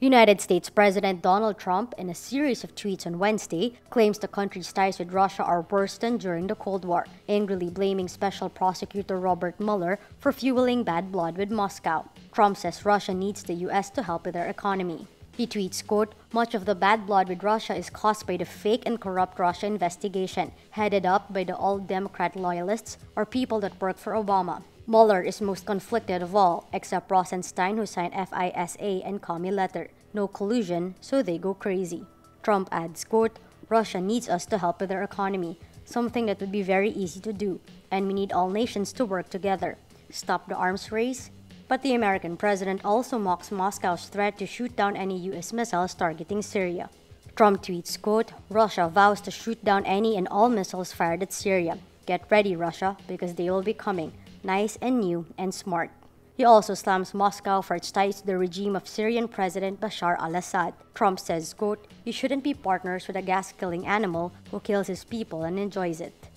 United States President Donald Trump, in a series of tweets on Wednesday, claims the country's ties with Russia are worse than during the Cold War, angrily blaming Special Prosecutor Robert Mueller for fueling bad blood with Moscow. Trump says Russia needs the US to help with their economy. He tweets, quote, Much of the bad blood with Russia is caused by the fake and corrupt Russia investigation, headed up by the all Democrat loyalists or people that work for Obama. Mueller is most conflicted of all, except Rosenstein who signed FISA and Comey letter. No collusion, so they go crazy. Trump adds, quote, Russia needs us to help with their economy, something that would be very easy to do, and we need all nations to work together. Stop the arms race? But the American president also mocks Moscow's threat to shoot down any US missiles targeting Syria. Trump tweets, quote, Russia vows to shoot down any and all missiles fired at Syria. Get ready, Russia, because they will be coming nice and new and smart. He also slams Moscow for its ties to the regime of Syrian President Bashar al-Assad. Trump says, quote, You shouldn't be partners with a gas-killing animal who kills his people and enjoys it.